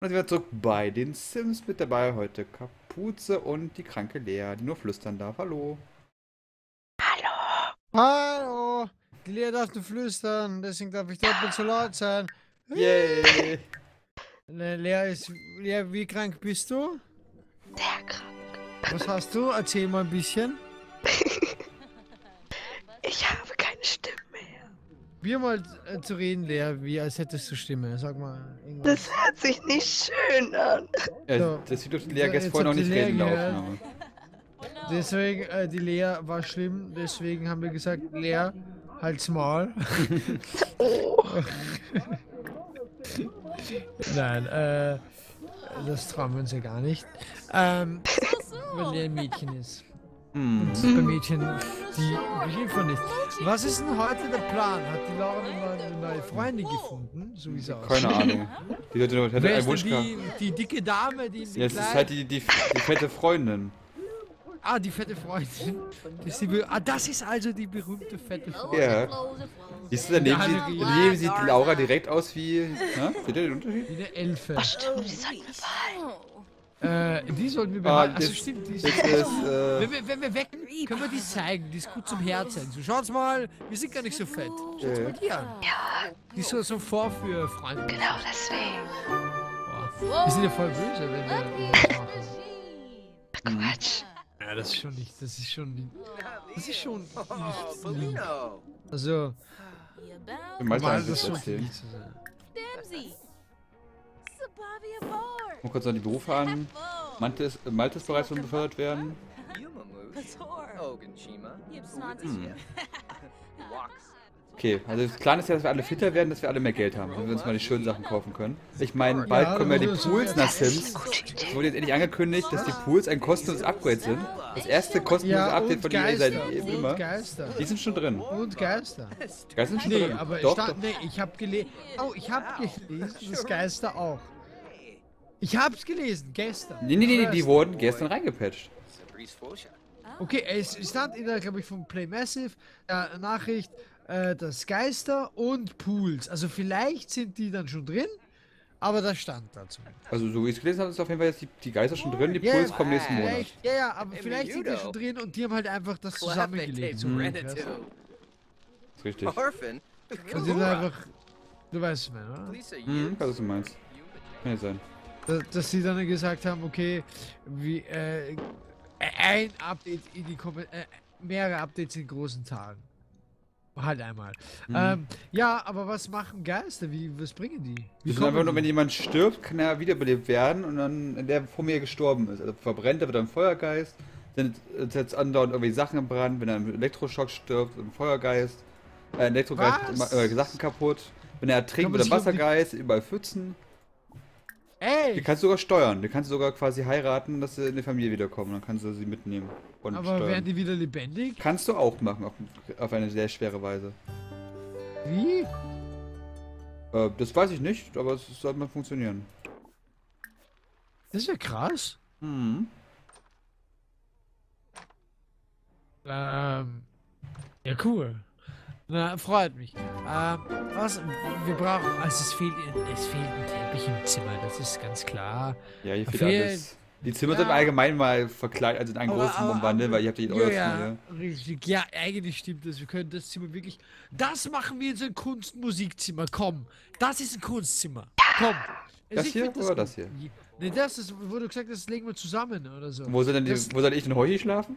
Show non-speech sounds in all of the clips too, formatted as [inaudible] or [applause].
Und wir zurück bei den Sims mit dabei heute Kapuze und die kranke Lea, die nur flüstern darf. Hallo. Hallo. Hallo. Die Lea darf nur flüstern, deswegen darf ich doppelt so laut sein. Yay. Le- Lea ist. Lea, wie krank bist du? Sehr krank. Was hast du? Erzähl mal ein bisschen. [laughs] Ich habe keine Stimme Wir mal äh, zu reden, Lea, wie als hättest du Stimme. Sag mal irgendwas. Das hört sich nicht schön an. Ja, So. das sieht doch die Lea Jetzt gestern vorhin noch nicht Lea reden. Aufnahme. Deswegen, äh, die Lea war schlimm, deswegen haben wir gesagt, Lea, halt's Maul. [laughs] Oh, [laughs] Nein, äh, das trauen wir uns ja gar nicht. Ähm, weil Lea ein Mädchen ist. Hm. Bei Mädchen, die Hilfe nicht. Was ist denn heute der Plan? Hat die Laura eine neue, eine neue Freundin gefunden? So wie es aussieht. Keine Ahnung. [laughs] Die Wer einen ist Wunsch die, die dicke Dame, die Ja, es ist halt die, die, die fette Freundin. Ah, die fette Freundin. Das ist, ah, das ist also die berühmte fette Freundin. Ja. Siehst du, daneben, Ja, sieht, daneben sieht Laura direkt aus wie. Na? Seht ihr den Unterschied? Wie eine Elfe. oh, stimmt, die sollten wir behalten. Äh, die sollten wir Ah, behalten. Also das- stimmt, die ist, ist. Äh, wenn, wir, wenn wir wecken, können wir die zeigen. Die ist gut zum Herzen. So, schaut's mal, wir sind gar nicht so fett. Schaut's Ja. mal die an. Ja, Die ist so, so ein Vorführfreund. genau deswegen. Boah. Wir sind ja voll böse, wenn wir das machen. Ach, Quatsch. Ja, das ist schon nicht, das ist schon nicht, das ist schon nicht lieb. Also, wie meinst du mal eigentlich das schon lieb zu sein. Guck kurz noch die Berufe an. Malte ist, äh, Malte ist bereits schon befördert werden. Hm. Okay, also das Plan ist ja, dass wir alle fitter werden, dass wir alle mehr Geld haben, damit wir uns mal die schönen Sachen kaufen können. Ich meine, bald kommen ja die Pools nach Sims. Es wurde jetzt endlich angekündigt, dass die Pools ein kostenloses Upgrade sind. Das erste kostenlose Ja, Update von EA seit und immer. Geister. Die sind schon drin. Und Geister. Geister sind schon Nee, drin. aber doch, stand, doch. nee, ich habe gelesen. Oh, ich habe gelesen, das Geister auch. Ich hab's gelesen, gestern. Nee, nee, nee, nee, die wurden gestern reingepatcht. Okay, es stand in der, glaube ich, von Play Massive äh, Nachricht, äh, dass Geister und Pools. Also vielleicht sind die dann schon drin, aber das stand dazu. Also so wie ich es gelesen habe, ist auf jeden Fall jetzt die, die Geister schon drin, die Ja, Pools kommen nächsten Monat. Ja, ja, aber Hey, vielleicht sind die schon drin und die haben halt einfach das zusammengelegt. So, Mhm. du? Ist richtig. Orphan. Und die haben einfach, du weißt es mehr, oder? Lisa, Hm, was du meinst. Kann ja sein. Dass, sie dann gesagt haben, okay, wie, äh, ein Update in die Kom äh, mehrere Updates in großen Tagen. Halt einmal. Mhm. Ähm, ja, aber was machen Geister? Wie, was bringen die? Wie Das einfach nur, wenn jemand stirbt, kann er wiederbelebt werden und dann, der vor mir gestorben ist. Also verbrennt, er wird ein Feuergeist, dann setzt andauernd irgendwie Sachen in Brand, wenn er im Elektroschock stirbt, ein Feuergeist, äh, ein Elektrogeist äh, Sachen kaputt. Wenn er ertrinkt, wird er die- Wassergeist, überall Pfützen. Die Ey! kannst du sogar steuern. Die kannst du sogar quasi heiraten, dass sie in die Familie wiederkommen. Dann kannst du sie mitnehmen und Aber steuern. werden die wieder lebendig? Kannst du auch machen, auf, auf eine sehr schwere Weise. Wie? Äh, das weiß ich nicht, aber es sollte mal funktionieren. Das wäre krass. Hm. Ähm, ja, cool. Na, freut mich. Ähm, was? Wir brauchen. Also, es fehlt, es fehlt ein Teppich im Zimmer, das ist ganz klar. Ja, hier fehlt Fehlt- alles. Die Zimmer Ja. sind allgemein mal verkleidet, also in ein Aber- großes Zimmer aber- umwandeln, weil ihr habt ja Ja, euer ja, Zimmer richtig. Ja, eigentlich stimmt das. Wir können das Zimmer wirklich. Das machen wir in so ein Kunstmusikzimmer. Komm, das ist ein Kunstzimmer. Komm. Das Ich hier oder das hier? Ne, das ist, wo du gesagt hast, das legen wir zusammen oder so. Wo, soll denn die, Das- wo soll ich denn heute schlafen?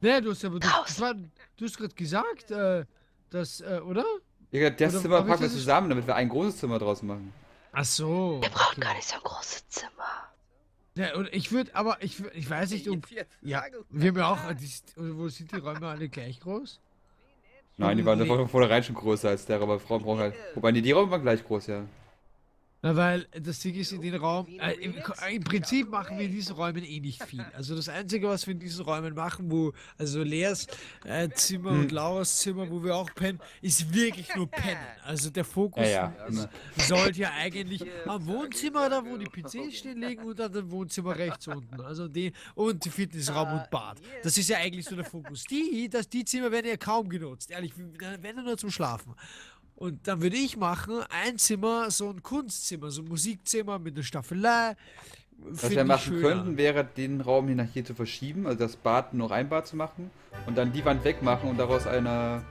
Ne, du hast aber. Du, war, du hast gerade gesagt, äh, das, äh, oder? Ja, das Oder Zimmer packen wir zusammen, damit wir ein großes Zimmer draus machen. Ach so. Wir brauchen okay. gar nicht so ein großes Zimmer. Ja, und ich würde, aber ich, würd- ich weiß nicht, ob. Ja, wir haben ja auch. Die, wo sind die Räume alle gleich groß? Nein, die waren Nee. vornherein schon größer als der, aber Frauen brauchen halt. Wobei, nee, die Räume waren gleich groß, ja. Na, weil das Ding ist, in den Raum. Äh, im, Im Prinzip machen wir in diesen Räumen eh nicht viel. Also das Einzige, was wir in diesen Räumen machen, wo. Also Leas äh, Zimmer Hm. und Lauras Zimmer, wo wir auch pennen, ist wirklich nur pennen. Also der Fokus Ja, ja, sollte ja eigentlich am Wohnzimmer, da wo die PCs stehen, liegen und dann im Wohnzimmer rechts unten. Also die und Fitnessraum und Bad. Das ist ja eigentlich so der Fokus. Die, dass die Zimmer werden ja kaum genutzt. Ehrlich, wenn nur zum Schlafen. Und dann würde ich machen, ein Zimmer, so ein Kunstzimmer, so ein Musikzimmer mit einer Staffelei. Was wir machen schöner. könnten, wäre den Raum hier nach hier zu verschieben, also das Bad nur ein Bad zu machen und dann die Wand wegmachen und daraus eine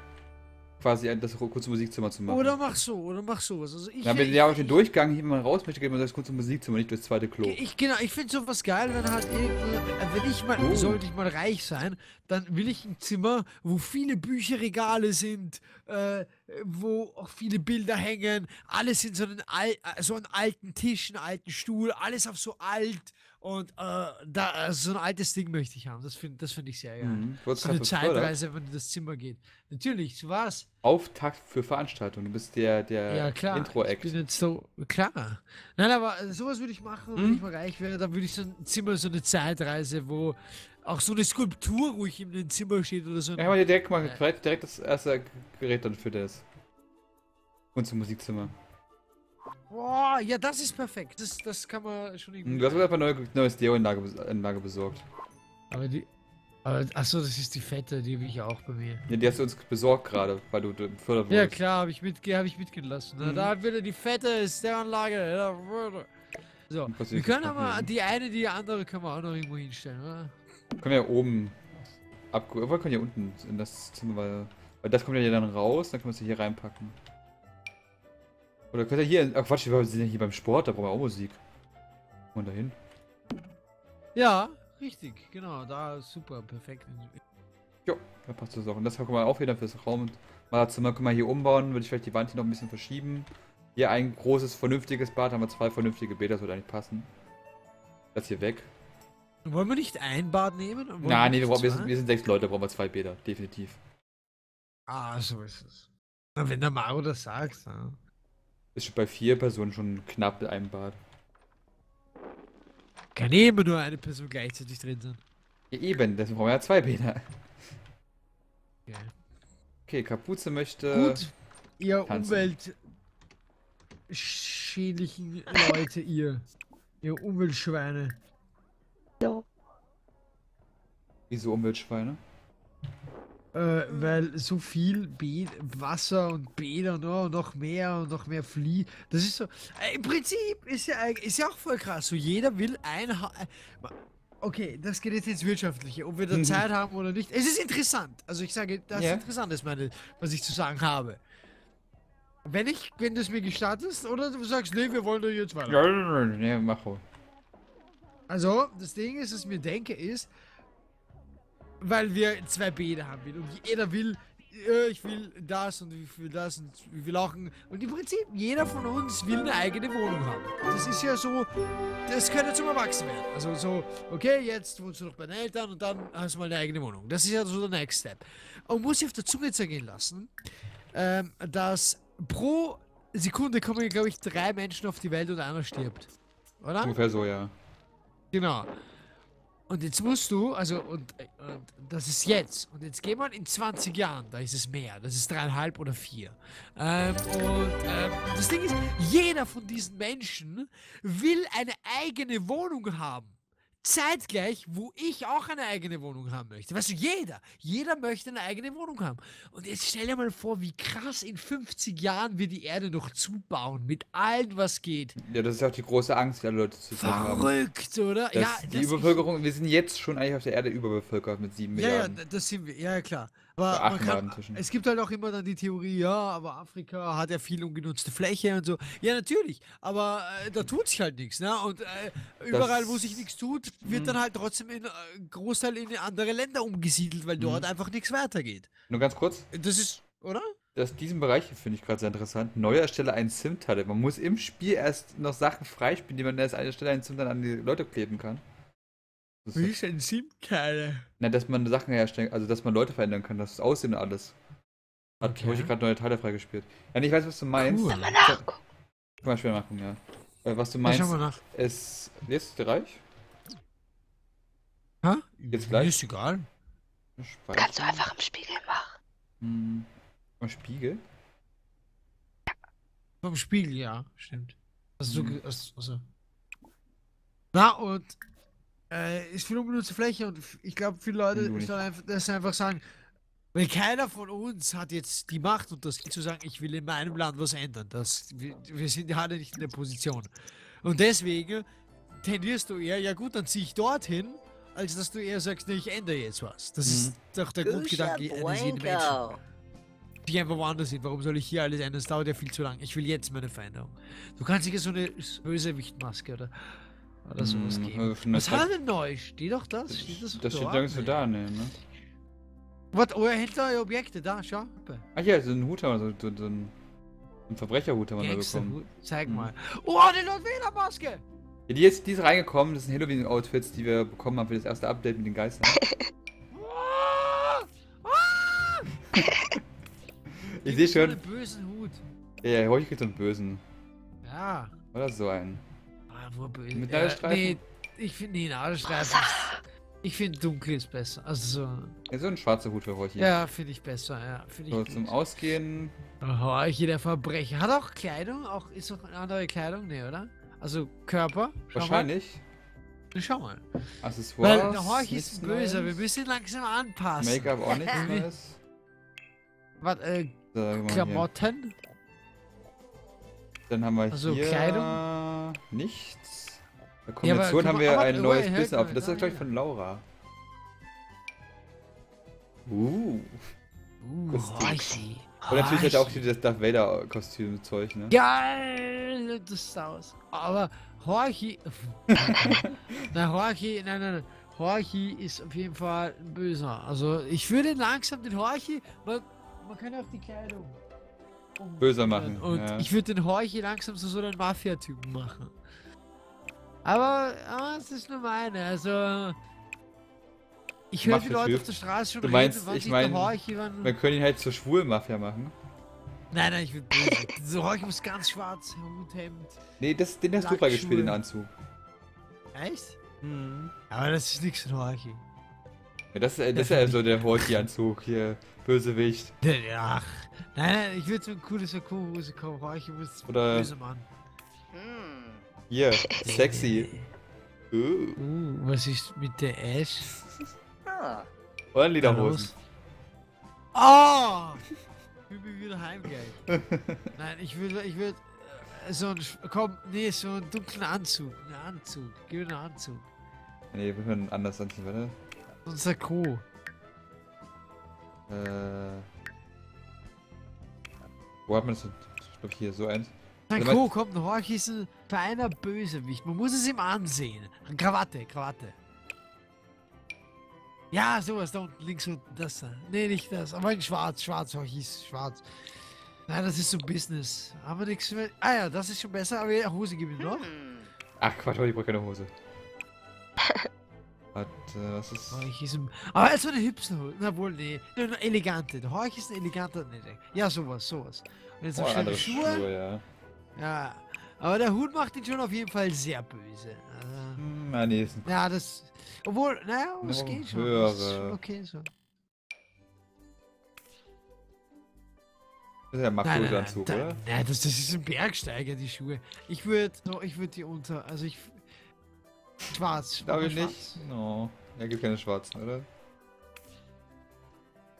quasi das kurze Musikzimmer zu machen. Oder mach so, oder mach sowas. Also ich, Dann, wenn ich, der auf den Durchgang hier mal raus möchte, geht man das kurze Musikzimmer, nicht durchs zweite Klo. Ich, genau, ich finde sowas geil, wenn halt äh, wenn ich mal, Oh. sollte ich mal reich sein, dann will ich ein Zimmer, wo viele Bücherregale sind, äh, wo auch viele Bilder hängen, alles in so einen, al so einen alten Tisch, einen alten Stuhl, alles auf so alt und äh, da, also so ein altes Ding möchte ich haben. Das finde das find ich sehr geil. Mhm. So eine. Zeitreise, wenn das Zimmer geht. Natürlich, so was. Auftakt für Veranstaltungen. Du bist der, der Ja, klar. Ich Intro-Act. bin jetzt so, klar. Nein, aber äh, sowas würde ich machen, wenn Mhm. ich mal reich wäre, dann würde ich so ein Zimmer, so eine Zeitreise, wo auch so eine Skulptur ruhig in dem Zimmer steht oder so. Ja, dir direkt mal direkt das erste Gerät dann für das. Und zum Musikzimmer. Boah, ja, das ist perfekt. Das, das kann man schon irgendwie. Du hast mir einfach eine neue, neue Stereo-Anlage bes- Anlage besorgt. Aber die. Aber, achso, das ist die fette, die habe ich auch bei mir. Ja, die hast du uns besorgt gerade, weil du du befördert Ja, klar, habe ich, mitge hab ich mitgelassen. Mhm. Da hat wieder die fette Stereoanlage. Ja, So, wir können aber die eine, die andere können wir auch noch irgendwo hinstellen, oder? Können wir ja oben abge... Wir können ja unten in das Zimmer, weil, weil das kommt ja dann raus, dann können wir es hier reinpacken. Oder könnt ihr hier... Ach Quatsch, wir sind ja hier beim Sport, da brauchen wir auch Musik. Und dahin. Ja, richtig, genau, da super, perfekt. Jo, da passt das auch. Und das können wir auch wieder fürs Raum und Badezimmer können wir hier umbauen. Würde ich vielleicht die Wand hier noch ein bisschen verschieben. Hier ein großes, vernünftiges Bad, haben wir zwei vernünftige Bäder, das würde eigentlich passen. Das hier weg. Wollen wir nicht ein Bad nehmen? Nein, nee, wir, brauchen, wir, sind, wir sind sechs Leute, brauchen wir zwei Bäder, definitiv. Ah, so ist es. Na, wenn der Maro das sagt, ja. Ist schon bei vier Personen schon knapp einem Bad. Kann eh immer nur eine Person gleichzeitig drin sein. Ja, eben, deswegen brauchen wir ja zwei Bäder. Ja. Okay, Kapuze möchte. Gut, ihr tanzen. umweltschädlichen Leute, ihr. Ihr Umweltschweine. So. Wieso Umweltschweine? Äh, weil so viel Be Wasser und Bäder und oh, noch mehr und noch mehr Flie. Das ist so. Äh, Im Prinzip ist ja, ist ja auch voll krass. So jeder will ein. Ha äh, okay, das geht jetzt ins Wirtschaftliche, ob wir da Mhm. Zeit haben oder nicht. Es ist interessant. Also ich sage, das ist interessant, ist meine, was ich zu sagen habe. Wenn ich, wenn du es mir gestattest, oder du sagst, nee, wir wollen da jetzt weiter. Ja, nee, mach ruhig. Also, das Ding ist, was ich mir denke, ist, weil wir zwei Bäder haben will und jeder will, ich will das und ich will das und ich will auch und im Prinzip jeder von uns will eine eigene Wohnung haben. Das ist ja so, das gehört ja zum Erwachsenwerden. Also so, okay, jetzt wohnst du noch bei deinen Eltern und dann hast du mal eine eigene Wohnung. Das ist ja so der Next Step. Und muss ich auf der Zunge zergehen lassen, ähm, dass pro Sekunde kommen, glaube ich, drei Menschen auf die Welt und einer stirbt. Oder? Ungefähr so, ja. Genau. Und jetzt musst du, also, und, und das ist jetzt. Und jetzt gehen wir in 20 Jahren, da ist es mehr. Das ist dreieinhalb oder vier. Ähm, und ähm, das Ding ist, jeder von diesen Menschen will eine eigene Wohnung haben. Zeitgleich, wo ich auch eine eigene Wohnung haben möchte. Weißt du, jeder, jeder möchte eine eigene Wohnung haben. Und jetzt stell dir mal vor, wie krass in 50 Jahren wir die Erde noch zubauen, mit allem, was geht. Ja, das ist ja auch die große Angst, die alle Leute zu haben. Verrückt, oder? Dass ja, die Überbevölkerung, wir sind jetzt schon eigentlich auf der Erde überbevölkert mit sieben Ja, ja, Milliarden. d- das sind wir, ja, ja, klar. Aber man kann, es gibt halt auch immer dann die Theorie, ja, aber Afrika hat ja viel ungenutzte Fläche und so. Ja, natürlich, aber äh, da tut sich halt nichts, ne? Und äh, überall, wo sich nichts tut, wird Mhm. dann halt trotzdem in äh, Großteil in andere Länder umgesiedelt, weil dort Mhm. einfach nichts weitergeht. Nur ganz kurz, Das ist, oder? das, diesen Bereich finde ich gerade sehr interessant. Neu erstelle einen SIM-Teile. Man muss im Spiel erst noch Sachen freispielen, die man erst an der Stelle einen SIM dann an die Leute kleben kann. Das ist, ist ein SIM-Teile? na, dass man Sachen herstellen, also dass man Leute verändern kann, das Aussehen und alles. Hat Okay. ich gerade neue Teile freigespielt. Ja, ich weiß, was du meinst. Cool. Mal nachgucken. Kann man später machen, ja. Äh, was du Ja, meinst, nach. ist. Jetzt Bereich? Ha? Jetzt gleich? Ist egal. Kannst du einfach im Spiegel machen. Hm. Mal Spiegel? Vom Spiegel, ja, stimmt. Also, Mhm. so, also, also. Na, und äh, ist viel unbenutzte Fläche und ich glaube, viele Leute nicht. sollen einfach, das einfach sagen, Weil keiner von uns hat jetzt die Macht und das zu sagen, ich will in meinem Land was ändern. Das, wir, wir sind ja alle nicht in der Position. Und deswegen tendierst du eher, ja gut, dann ziehe ich dorthin, als dass du eher sagst, nee, ich ändere jetzt was. Das ist doch der Grundgedanke eines jeden Menschen. Die einfach woanders sind. Warum soll ich hier alles ändern? Das dauert ja viel zu lang. Ich will jetzt meine Veränderung. Du kannst dir so eine Bösewichtmaske oder, oder sowas Hm, geben. Was hat denn neu? Steht doch das? Steht das, Das steht Nee. da, ne, ne? Was? Oh, er hält da Objekte, da, schau. Ach ja, so ein Hut haben wir, so, so, ein, ein Verbrecherhut haben wir da bekommen. Zeig Hm. mal. Oh, die Lord Vader Maske! Ja, die, ist, die ist reingekommen, das sind Halloween-Outfits, die wir bekommen haben für das erste Update mit den Geistern. [laughs] Ah! Ah! [laughs] Ich sehe schon, So einen bösen Hut. ja, ja, heute kriegt so einen bösen. Ja. Oder so einen. Wo böse. Mit Nadelstreifen? Nee, ich finde nee, Nadelstreifen. ist- Ich finde dunkel ist besser. Also so. Ja, so ein schwarzer Hut für heute. Ja, finde ich besser, ja. Finde ich So gut. zum Ausgehen. Oh, hier der Verbrecher. Hat auch Kleidung? Auch, ist auch eine andere Kleidung? Nee, oder? Also Körper? Schau Wahrscheinlich. Mal. Schau mal. Accessoires. Weil der Horch ist böser. Wir müssen ihn langsam anpassen. Make-up auch nichts [laughs] Neues. Was, äh, mal hier. Dann haben wir Also hier Kleidung? nichts. Bei Ja, Kombination guck haben wir ein neues Business Outfit. Das da, ist gleich ja. von Laura. Uh. Uh, Kostüm. Und natürlich hat er auch hier das Darth Vader Kostüm Zeug, ne? Geil, das sieht aus. Aber Horchi. [laughs] nein, Horchi, nein, nein, nein. Horchi ist auf jeden Fall ein böser. Also ich würde langsam den Horchi, man, man kann ja auch die Kleidung um- Böser machen, Und ja. ich würde den Horchi langsam zu so einem Mafia-Typen machen. Aber, aber es ist nur meine. Also ich höre die Leute auf der Straße schon Du meinst, wann ich sich der mein, Horchi, wann... Wir können ihn halt zur Schwulmafia machen. Nein, nein, ich will böse. so Horchi muss ganz schwarz, Hut, Hemd. Nee, das, den hast du Lackschuhe. freigespielt, den Anzug. Echt? Mhm. Aber das ist nichts von Horchi. Ja, das, ist- das ist ja so der Horti-Anzug hier. Bösewicht. Ach, nein, nein, ich würde so ein cooles Sakko-Hose kaufen. Horchi muss Oder- böse Mann. Hier, [laughs] [laughs] sexy. Uh. Uh, was ist mit der Ash? Oder Lederhosen. Oh! Ich will wieder heimgehen. [laughs] Nein, ich würde, ich würde äh, so ein, komm, nee, so einen dunklen Anzug. Einen Anzug. Gib mir einen Anzug. Nee, wir können anders anziehen, warte. So ein Sakko. Äh. Wo hat man das? Ich glaube hier, so eins. Sakko, komm, ein Horch ist ein feiner Bösewicht. Man muss es ihm ansehen. Krawatte, Krawatte. Ja, sowas da unten, links unten, das da. Nee, nicht das, aber in schwarz, schwarz, Horch ist schwarz. Nein, das ist so Business. Haben wir nichts mehr. Ah ja, das ist schon besser, aber ja, Hose gib ihm noch. Ach Quatsch, ich brauche keine Hose. Warte, was ist. Horch ist ein... Aber es war eine Hipster-Hose. Na wohl, nee. Nur eine elegante. Der Horch ist ein eleganter. Nee, nee. Ja, sowas, sowas. Und jetzt Oh, andere Schuhe. Schuhe, ja. Ja. Aber der Hut macht ihn schon auf jeden Fall sehr böse. Also, Hm, ah, nee, ist ein ja, das. Obwohl, naja, es geht schon. Das ist schon höhere. okay so. Das ist ja da, oder? nein das, das ist ein Bergsteiger, die Schuhe. Ich würde, no, ich würde die unter, also ich, schwarz. Glaube ich nicht. No. Er gibt keine schwarzen, oder?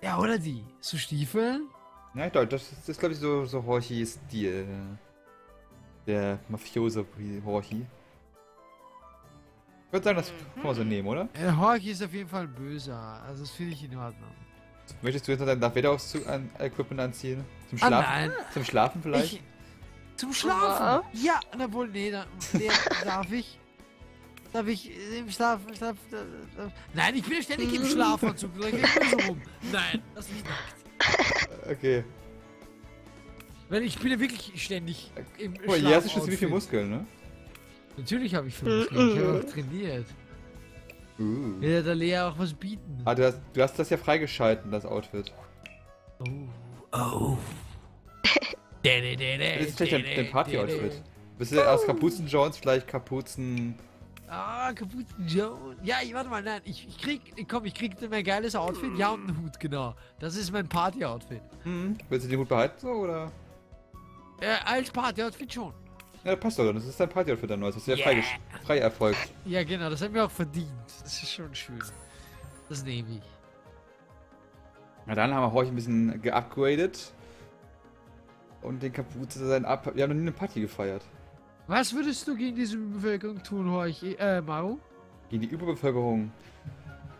Ja, oder die, so Stiefel. Ja, ich glaube, das ist, ist glaube ich, so, so Horchi-Stil. Der Mafioso-Horchi. Ich würde sagen, das kann man so nehmen, oder? Der Hawk ist auf jeden Fall böser, also das finde ich in Ordnung. Möchtest du jetzt noch dein Darth Vader an Equipment anziehen? Zum Ah, Schlafen? nein. Zum Schlafen vielleicht? Ich, zum Schlafen? Ja, na wohl, nee, da, nee, [laughs] darf ich? Darf ich im Schlaf, Schlaf, da, da, Nein, ich bin ja ständig im Schlafanzug, ich immer so rum. Nein, das nicht nackt. [laughs] Okay. Weil ich bin ja wirklich ständig im Guck mal, hier hast du schon ziemlich viel Schlafoutfit. Muskeln, ne? Natürlich habe ich viel Muskeln, ich habe auch trainiert. Uh. Will ja der Lea auch was bieten. Ah, du hast, du hast das ja freigeschalten, das Outfit. Oh, oh. [laughs] Das Das ist vielleicht dein, dein Party-Outfit. Bist du aus Kapuzen-Jones vielleicht Kapuzen... Ah, Kapuzen Joe. Ja, ich, warte mal, nein, ich, ich krieg, ich, komm, ich krieg mein geiles Outfit, ja und einen Hut, genau. Das ist mein Party-Outfit. Hm. Willst du den Hut behalten so, oder? Äh, als Party-Outfit schon. Ja, passt doch dann. Das ist dein Party-Outfit dann neues. Das ist ja Yeah. frei, frei erfolgt. Ja, genau, das haben wir auch verdient. Das ist schon schön. Das nehme ich. Na dann haben wir Horch ein bisschen geupgradet. Und den Kapuze sein ab. Wir haben noch nie eine Party gefeiert. Was würdest du gegen diese Bevölkerung tun, Horch, äh, Maru? Gegen die Überbevölkerung.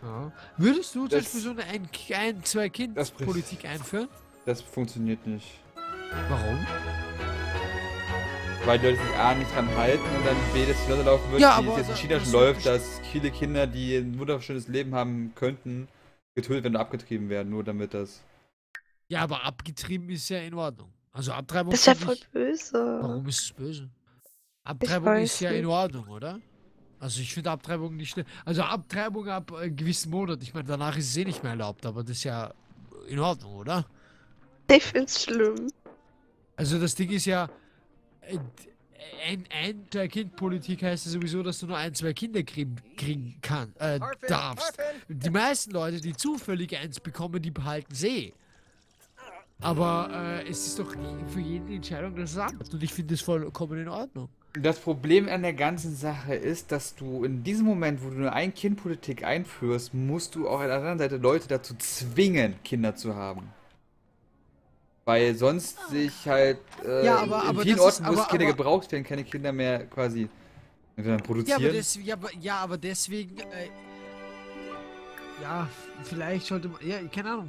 Ja. Würdest du zum Das- Beispiel so eine ein, ein zwei kind Das bringt- politik einführen? Das funktioniert nicht. Warum? Weil die Leute sich A nicht dran halten und dann B, dass die Leute laufen wird, Ja, wie es jetzt in China schon läuft, dass viele Kinder, die ein wunderschönes Leben haben könnten, getötet werden und abgetrieben werden, nur damit das. Ja, aber abgetrieben ist ja in Ordnung. Also Abtreibung Das ist ja voll böse. Warum ist es böse? Abtreibung ist ja in nicht. Ordnung, oder? Also ich finde Abtreibung nicht schlimm. Also Abtreibung ab einem gewissen Monat. Ich meine, danach ist es eh nicht mehr erlaubt, aber das ist ja in Ordnung, oder? Ich find's schlimm. Also das Ding ist ja, äh, ein, ein zwei Kind Politik heißt ja sowieso, dass du nur ein, zwei Kinder kriegen, kriegen kann, äh, darfst. Die meisten Leute, die zufällig eins bekommen, die behalten sie. Aber äh, es ist doch für jeden die Entscheidung, dass es abgibt. Und ich finde das vollkommen in Ordnung. Das Problem an der ganzen Sache ist, dass du in diesem Moment, wo du eine Ein-Kind-Politik einführst, musst du auch an der anderen Seite Leute dazu zwingen, Kinder zu haben. Weil sonst sich halt äh, Ja, aber- in aber vielen Orten, wo es Kinder aber- gebraucht werden, keine Kinder mehr quasi äh, Ja, produzieren. aber, des, ja, aber, ja, aber deswegen. Äh, ja, vielleicht sollte man. Ja, keine Ahnung.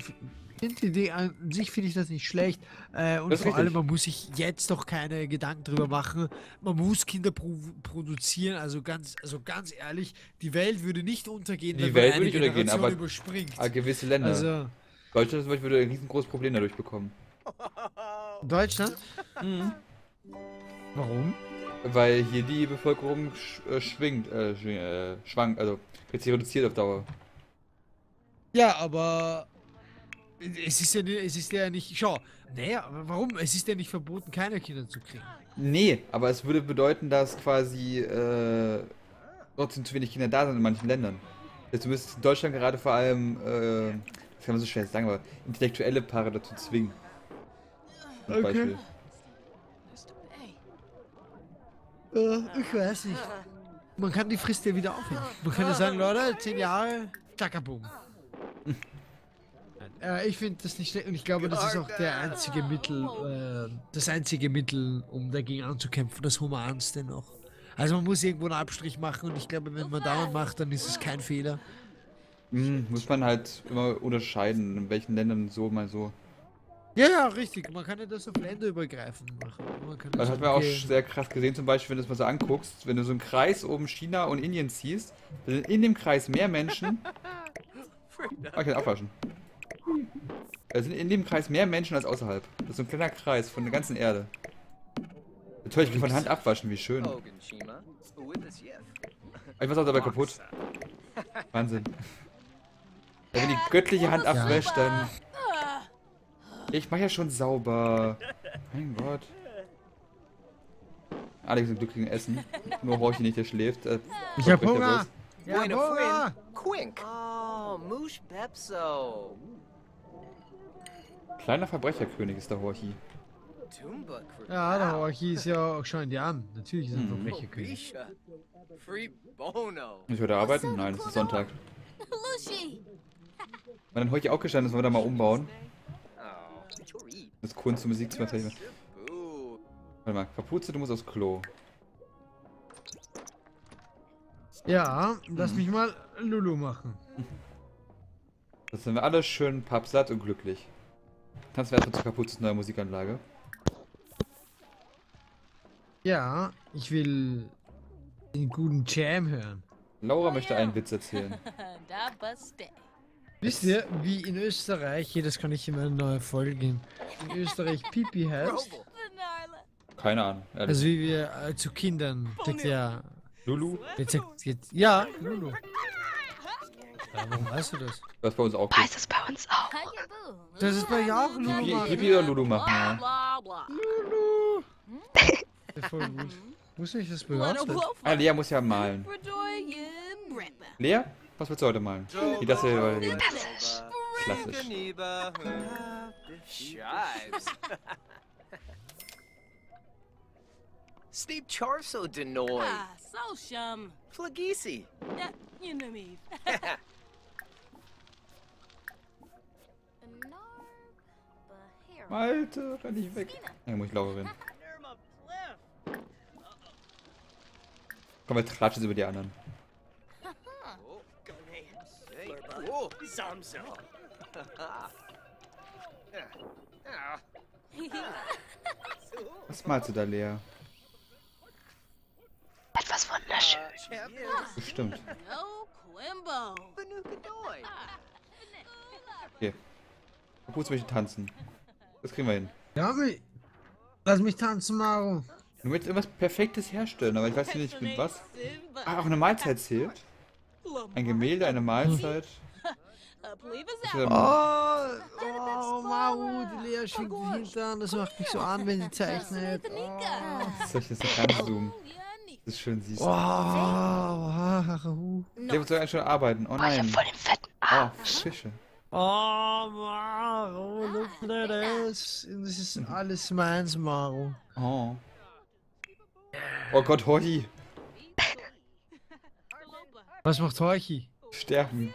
Finde die Idee an sich finde ich das nicht schlecht. Äh, und Das vor allem, man muss sich jetzt doch keine Gedanken drüber machen. Man muss Kinder pro produzieren. Also ganz, also ganz ehrlich, die Welt würde nicht untergehen, Die wenn Welt man eine würde nicht untergehen, Generation aber- überspringt. Aber gewisse Länder. Also, Deutschland zum Beispiel würde ein riesengroßes Problem dadurch bekommen. Deutschland? Warum? Weil hier die Bevölkerung sch äh, schwingt, äh, schwing, äh, schwankt, also wird sich reduziert auf Dauer. Ja, aber es ist ja, es ist ja nicht. Schau, naja, warum? Es ist ja nicht verboten, keine Kinder zu kriegen. Nee, aber es würde bedeuten, dass quasi äh, trotzdem zu wenig Kinder da sind in manchen Ländern. Jetzt du müsstest in Deutschland gerade vor allem, äh, das kann man so schwer sagen, aber intellektuelle Paare dazu zwingen. Zum Okay. Beispiel. Äh, ich weiß nicht. Man kann die Frist ja wieder aufheben. Man kann ja sagen, Leute, 10 Jahre, Tackerboom. Äh, ich finde das nicht schlecht und ich glaube, das ist auch der einzige Mittel, äh, das einzige Mittel, um dagegen anzukämpfen, das Humanste noch. Also man muss irgendwo einen Abstrich machen und ich glaube, wenn man dauernd macht, dann ist es kein Fehler. Hm, muss man halt immer unterscheiden, in welchen Ländern so, mal so. Ja, ja, richtig. Man kann ja das auf Länder übergreifend machen. Man kann ja Das hat man auch okay, sehr krass gesehen, zum Beispiel, wenn du es mal so anguckst, wenn du so einen Kreis oben China und Indien ziehst, dann sind in dem Kreis mehr Menschen. [laughs] Oh, ich kann abwaschen. Es sind in dem Kreis mehr Menschen als außerhalb. Das ist so ein kleiner Kreis von der ganzen Erde. Natürlich, ich kann von Hand abwaschen, wie schön. Aber ich mach's auch dabei kaputt. Wahnsinn. Ja, wenn die göttliche Hand abwäscht, dann. Ich mach ja schon sauber. Mein Gott. Alex ist im glücklichen Essen. Nur Horchi nicht, der schläft. Äh, Ich hab er Hunger! Ja, Hunger! Quink. Oh, Moosh Pepso. Kleiner Verbrecherkönig ist der Horchi. Ja, der Horchi ist ja auch schon die an. Natürlich ist er ein Mhm. Verbrecherkönig. Ich heute arbeiten? Nein, es ist Sonntag. Wenn dann Horchi auch gestanden ist, wollen wir da mal umbauen. Das Kunst und Musik zu machen. Warte mal, Kapuze, du musst aufs Klo. Ja, lass mich mal Lulu machen. Das sind wir alle schön pappsatt und glücklich. Tanzen wir erstmal zu Kapuzes neuer Musikanlage. Ja, ich will den guten Jam hören. Laura möchte einen Witz erzählen. [laughs] Wisst ihr, wie in Österreich, hier, das kann ich in einer neuen Folge gehen, in Österreich Pipi heißt? Keine Ahnung. Ehrlich. Also wie wir äh, zu Kindern, sagt ja, Lulu, jetzt, jetzt, ja, Lulu. Ja, warum weißt du das? das bei uns auch. Weiß es bei uns auch. Das ist bei ja auch Lulu machen. Pipi oder Lulu machen, Blah, ja. blah, blah. Lulu. Ja, voll gut. Uns a ist. wolf. Ah, Lea muss ja malen. Lea, was willst du heute malen? Wie das hier. Klassisch. Shives. Steep Charso Denoy. Ah, so shum. Flagisi. Yeah, you know me. [laughs] Malte, renn nicht weg. Ja, muss ich Laura rennen. [laughs] Komm, wir tratschen über die anderen. [laughs] Was malst du da, Lea? Etwas wunderschön. Bestimmt. Banukadoy. Okay. Kapuze möchte tanzen. Das kriegen wir hin. Ja, lass mich tanzen, Maro. Du möchtest irgendwas Perfektes herstellen, aber ich weiß nicht mit was. Ah, auch eine Mahlzeit zählt. Ein Gemälde, eine Mahlzeit. Out. ähm, Oh, oh, Maru, die Lea schwingt den Hintern. Das macht mich so an, wenn sie zeichnet. Oh, soll ich das noch ranzoomen? Das ist schön süß. oh Maru. Der soll eigentlich schon arbeiten. Oh Boah, ich hab nein. voll den fetten Oh. Fische. Oh, Maru, look at this. Das ist alles meins, Maru. Oh. Oh Gott, Horti. Was macht Horchi? Sterben.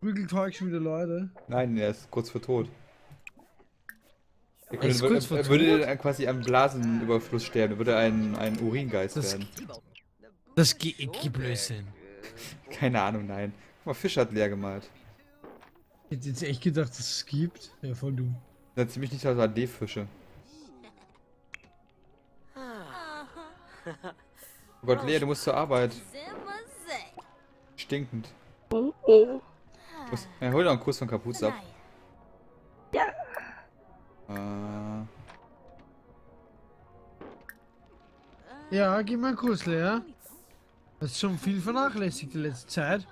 Prügelt Horchi schon wieder Leute? Nein, er ist kurz vor Tot. Er, Er könnte, kurz vor er, er würde dann quasi am Blasenüberfluss sterben. Er würde ein, ein Uringeist Das- werden. Das geht geht Blödsinn. Keine Ahnung, nein. Guck mal, Fisch hat leer gemalt. Ich hätte jetzt echt gedacht, dass es gibt. Ja, voll dumm. Das sind ziemlich nicht aus AD-Fische. Oh Gott, Lea, du musst zur Arbeit. Stinkend. Oh, oh. Ja, hol doch einen Kuss von Kapuze ab. Ja. Äh, Ja, gib mal einen Kuss, Lea. Das ist schon viel vernachlässigt die letzte Zeit.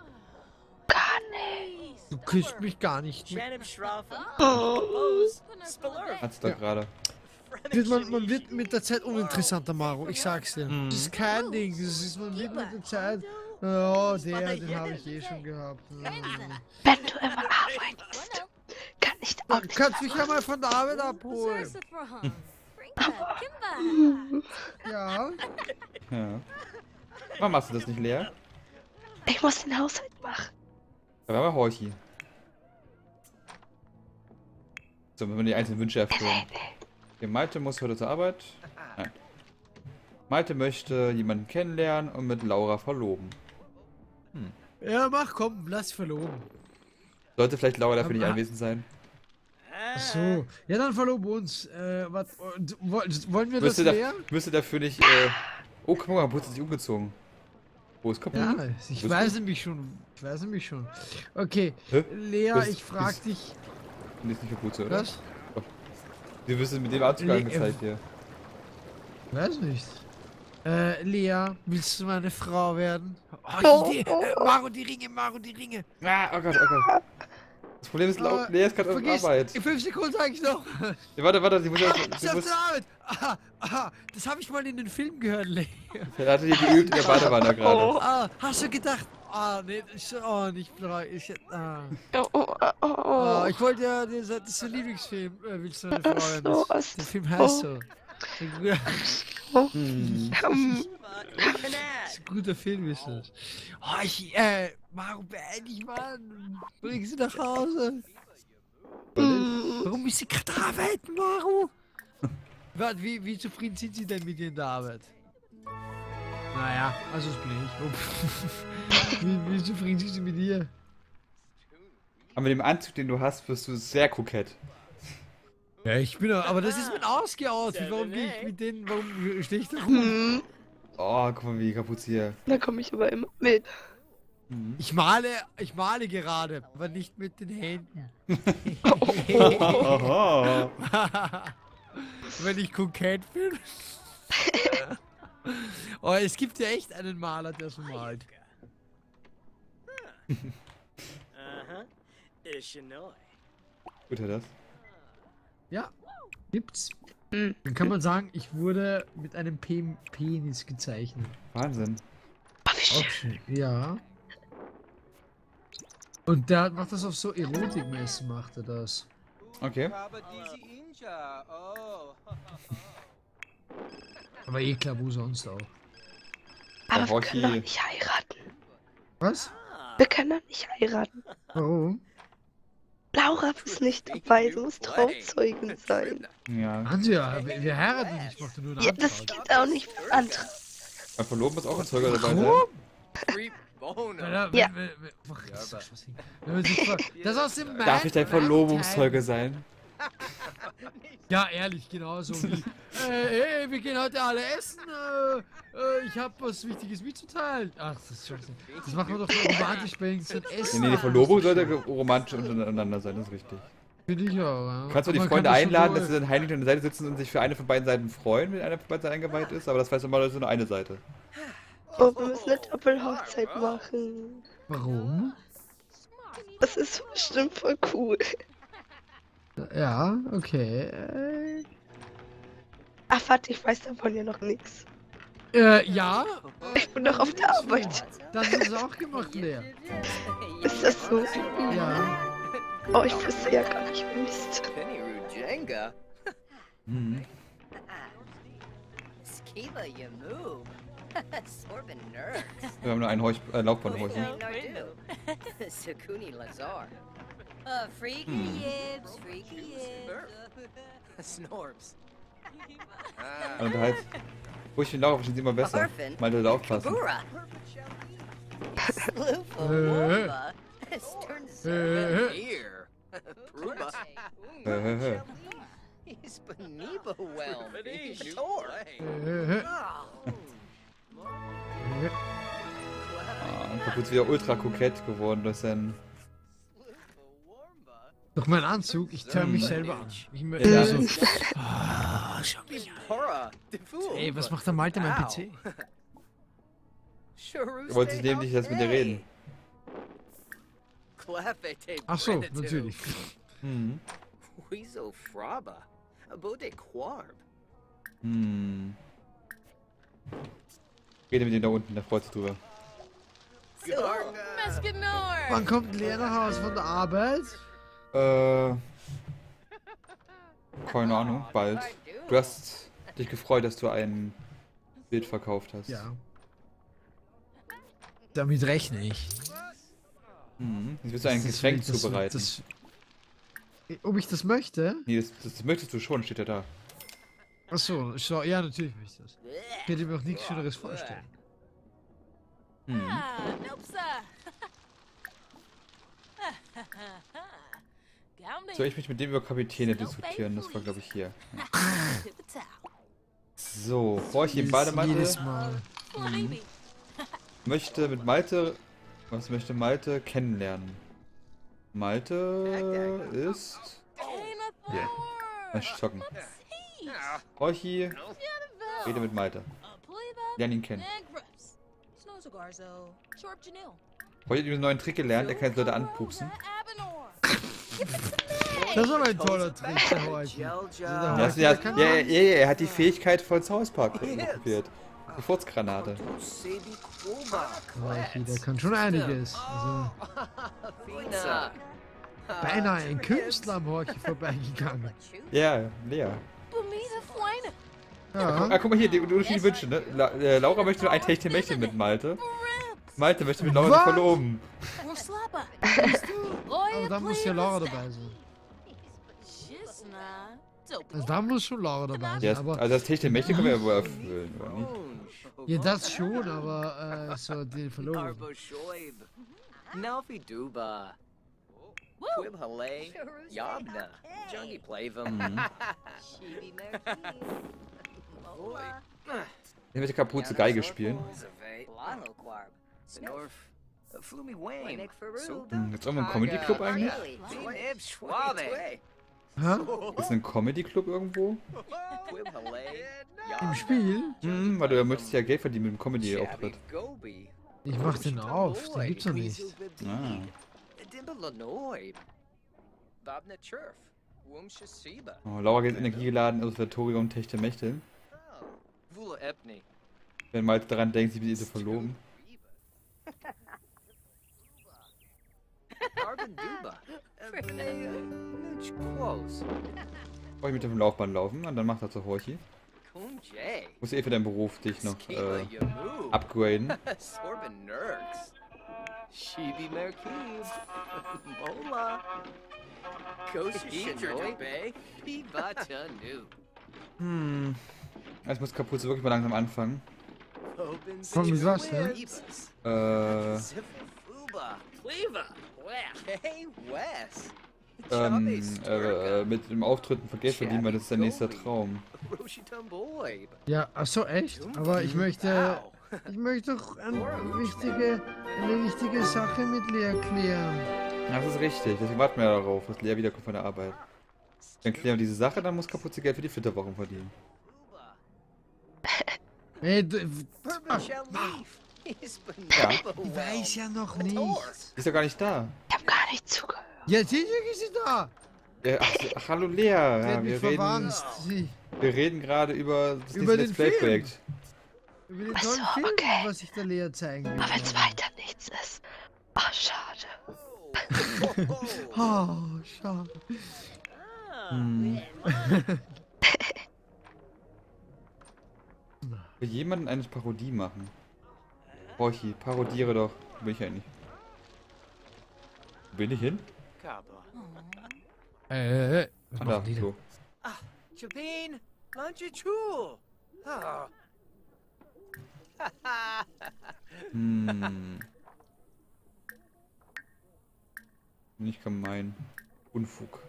Du küsst mich gar nicht. Oh. Hat's doch Ja. gerade. Wird Man, man wird mit der Zeit uninteressanter, Maro. Ich sag's dir. Mhm. Das ist kein Ding. Das ist, man wird mit der Zeit. Oh, der, den habe ich eh schon gehabt. Wenn du immer arbeitest, kann ich auch Du nicht kannst mich ja mal von der Arbeit abholen. [laughs] Ja. Ja. Warum machst du das nicht, Lea? Ich muss den Haushalt machen. Da war mal Horchi. So, wenn wir die einzelnen Wünsche erfüllen. Okay, Malte muss heute zur Arbeit. Nein. Malte möchte jemanden kennenlernen und mit Laura verloben. Ja, mach, komm, lass verloben. Sollte vielleicht Laura dafür nicht anwesend sein? Ach so. Ja, dann verlob uns. Äh, was, wollen wir das Müsste, da, leer? müsste dafür nicht. Äh, oh, guck mal, Kapuze hat sich umgezogen. Wo ist Kapuze? Ja, ich Bist weiß nämlich schon. Ich weiß nämlich schon. Okay, Hä? Lea, Bist- ich frag bist- dich. Ist nicht Kapuze, oder? Was? Du wirst mit dem Anzug Le- angezeigt hier. Weiß nicht. Äh, Lea, willst du meine Frau werden? Oh, Oh, die, oh, äh, oh. Maro, die Ringe, Maro, die Ringe. Ah, oh Gott, oh Gott. Das Problem ist, Lau Äh, Lea ist gerade auf Arbeit. in fünf Sekunden sag ich noch. Ja, warte, warte, sie muss ja. Ah, Sie muss, Arbeit. Aha, aha, das habe ich mal in den Film gehört, Lea. er hatte hier geübt in der Badewanne [laughs] gerade. Oh, Ah, hast du gedacht? Ah, nee, ich, oh, nicht blau. Ich, ah. oh, oh, oh, oh, Ah, oh. ich wollte ja, das ist der Lieblingsfilm, äh, willst du eine Frau werden? so, Der Film heißt oh. so. [laughs] Hm. Das ist ein guter Film ist das. Oh, ich, äh, Maro, beeil dich, Mann. Bring sie nach Hause. mm, Warum ist sie gerade arbeiten, Maro? Warte, wie, wie zufrieden sind Sie denn mit ihr in der Arbeit? Naja, also das bin ich. wie, wie zufrieden sind Sie mit ihr? Aber mit dem Anzug, den du hast, wirst du sehr kokett. Ja, ich bin aber das ist mit ausgeoutfit. Warum gehe ich mit denen, warum stehe ich da rum? mm. Oh, guck mal, wie kaputt sie hier. Da komme ich aber immer mit. Mhm. Ich male, ich male gerade, aber nicht mit den Händen. Oho. [laughs] Wenn ich kokett bin. [laughs] oh, es gibt ja echt einen Maler, der so malt. Gut, hat das. Ja, gibt's. Hm. Dann kann man sagen, ich wurde mit einem Pe Penis gezeichnet. Wahnsinn. Okay. Ja. Und der macht das auf so Erotikmessen, macht er das. Okay. Aber eh klar, wo sonst auch. Aber wir können doch nicht heiraten. Was? Wir können doch nicht heiraten. Warum? Laura ist nicht dabei, sie muss Trauzeugin sein. Ja. Anja, wir, wir heiraten nicht, ich machte nur eine Ja, das geht auch nicht für andere. Beim Verloben muss auch ein Zeuger dabei sein. Boner. Wenn er- Ja. wenn- wenn- das ist. Wenn aus dem Darf ich dein Mein- Verlobungszeuge sein? [laughs] Ja, ehrlich, genauso wie. äh, ey, wir gehen heute alle essen. Äh, äh, ich habe was Wichtiges mitzuteilen. Ach, das ist Schwachsinn. Das machen wir doch so romantisch uns Essen. Nee, die Verlobung sollte romantisch untereinander sein, das ist richtig. Finde ich auch. Ja. Kannst du die Freunde kann das einladen, so- dass sie dann heimlich an der Seite sitzen und sich für eine von beiden Seiten freuen, wenn einer von beiden Seiten eingeweiht ist? Aber das weiß normalerweise nur eine Seite. Oh, wir müssen eine Doppelhochzeit machen. Warum? Das ist bestimmt voll cool. Ja, okay. Äh, Ach, warte, ich weiß davon ja noch nichts. äh, ja, Ich bin noch auf der Arbeit. das ist auch gemacht, Lea. Ist das so? Ja. Oh, ich wusste ja gar nicht, Mist. Mhm. Move. [laughs] Sorbin nerds. Wir haben nur einen Heuch äh, Laufbahnhäuschen. Nardu. [laughs] Sukuni Lazar. Uh, freaky Hmm. yibs, freaky [laughs] yibs. Snorbs. Und unterhalt. Wo ich den Lauf verstehen sie immer besser. Mal da aufpassen. [laughs] Äh. [laughs] Ah, Kaputt ist wieder ultra kokett geworden durch sein. Durch meinen Anzug, ich töre mich selber an. Ich mö- Ja. so, ah, schau mich an. Ey, was macht der Malte mein. PC? Er wollte sich nämlich jetzt mit dir reden. Ach so, natürlich. Hm. Fraba. Quarb. Hm. Rede mit dem da unten, der freut sich drüber. Wann kommt Lea nach Hause von der Arbeit? Äh. Keine Ahnung, bald. Du hast dich gefreut, dass du ein Bild verkauft hast. Ja. Damit rechne ich. Mhm. Jetzt willst du ein Das- Getränk das- zubereiten. das- ob ich das möchte? nee, das, das möchtest du schon, steht ja da. Achso, so, ja, natürlich möchte ich das. Ich könnte mir auch nichts Schöneres vorstellen. Mhm. [laughs] Soll ich mich mit dem über Kapitäne diskutieren? Das war, glaube ich, hier. Tower. [laughs] So, Horchi im Jedes, Bademantel jedes Mal. Flaby. möchte mit Malte. Was möchte Malte kennenlernen? Malte ist. Ja. Mal zocken. Horchi, rede mit Malte. Lern ihn kennen. Horchi hat einen neuen Trick gelernt, er kann jetzt Leute anpupsen. Das war ein toller Trick, der. Ja, Also der ja, ja, ja, ja, ja, er hat die Fähigkeit von South Park kopiert. Die Furzgranate. Der kann schon einiges. Also, beinahe ein Künstler am Horchi vorbeigegangen. Ja, Lea. Flaina. Ah, Ja. guck mal hier, die unterschiedlichen Wünsche, ne? La äh, Laura möchte nur ein Techtelmächte mit Malte. Malte möchte mit Laura Was? verloben. Aber da muss ja Laura dabei sein. Also da muss schon Laura dabei Ja, sein. das, Aber also das Techtelmächte können wir ja wohl erfüllen, oder nicht? ja, das schon, aber äh, so die Verlobung. Shoib. Nelfi Duba. Quib Hale. Yabna. Plavum. Ich möchte Kapuze Geige spielen. Snorf. Flumi Wayne. Waynick Faru. Hm, Gibt's irgendwo einen Comedy-Club eigentlich? Nib Schwabe. Hä? Ist ein Comedy-Club irgendwo? [laughs] Quib Hale. Im Spiel? Hm, weil du möchtest ja Geld verdienen mit dem Comedy-Auftritt. Ich mach den auf, den gibt's noch nicht. Ah. Oh, Laura geht energiegeladen aus der Toriga und Techtelmächte. Vula Epni. Wenn Malte daran denkt, sich mit ihr zu verloben. Brauche ich mit dem Laufband laufen und dann macht er zu Horchi. Muss eh für deinen Beruf dich noch äh, upgraden. [laughs] Shibi Merkib. [laughs] Mola. Hm. Jetzt muss Kapuze wirklich mal langsam anfangen. Von mit was, ne? Äh, ähm, äh, mit dem Auftritten von Geld verdienen, weil das ist der nächste Traum. Ja, ach so, echt? Aber ich möchte, ich möchte doch eine wichtige, eine wichtige Sache mit Lea klären. Das ist richtig, deswegen warten wir ja darauf, dass Lea wiederkommt von der Arbeit. Dann klären wir diese Sache, dann muss Kapuze Geld für die Flitterwochen verdienen. Ey, du, Bourbon shall leaf. He's been Ja. ich weiß ja noch nicht. Ist doch gar nicht da. Ich hab gar nicht zugehört. Ja, natürlich ist sie da. Ja, ach, ach, hallo Lea. Ja, wir, reden, wir reden gerade über das Über Let's Play Film. Projekt. über den tollen so, Film, okay. was ich der Lea zeigen will. Aber wenn's weiter nichts ist. Ach, schade. Oh, [laughs] schade. Hm. [laughs] Will jemanden eine Parodie machen? Rochi, parodiere doch. Wo bin ich eigentlich? Wo bin ich hin? Kaba. Äh, äh, was Ah, da, die so. da? Chapin. Lanchichul. Oh. [laughs] Hm. Nicht gemein. Unfug.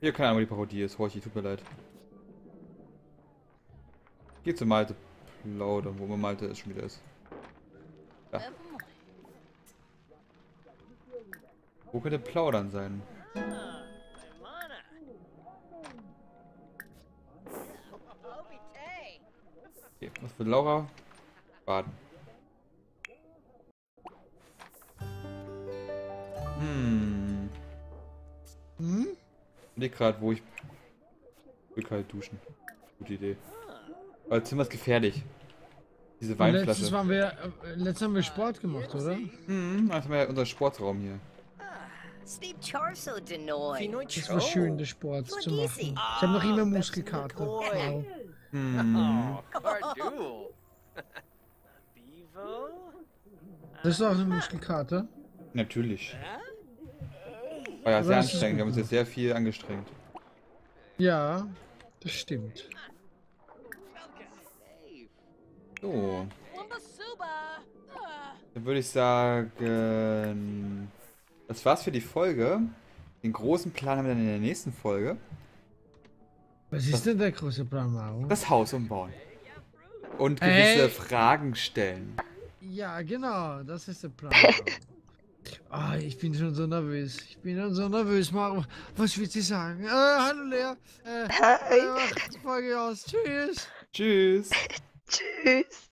Hier, keine Ahnung, wo die Parodie ist. Horchi, tut mir leid. Geh zu Malte plaudern, wo man Malte ist, schon wieder ist. Ja. Wo könnte plaudern sein? Okay, was für Laura? Baden. Hm. Hm? Ich grad, wo ich. Ich will kalt duschen. Gute Idee. Aber das Zimmer ist gefährlich. Diese Und Letztes Weinflasche. waren wir, äh, letztes haben wir Sport gemacht, oder? Hm, das haben wir ja unseren Sportraum hier. Das war schön, den Sport zu machen. Ich habe noch immer Ah, Muskelkater. Wow. Hm. Oh? Das ist auch eine Muskelkater. Natürlich. War ja sehr anstrengend. Wir haben uns jetzt sehr viel angestrengt. Ja, das stimmt. So. Dann würde ich sagen. Das war's für die Folge. Den großen Plan haben wir dann in der nächsten Folge. Was ist denn der große Plan, Maro? Das Haus umbauen. Und gewisse Ey. Fragen stellen. Ja, genau, das ist der Plan. [laughs] Ah, ich bin schon so nervös. Ich bin schon so nervös, Maro. Was willst du sagen? Äh, hallo Lea. Äh, Hi. äh, Folge aus. Tschüss. Tschüss. Tschüss.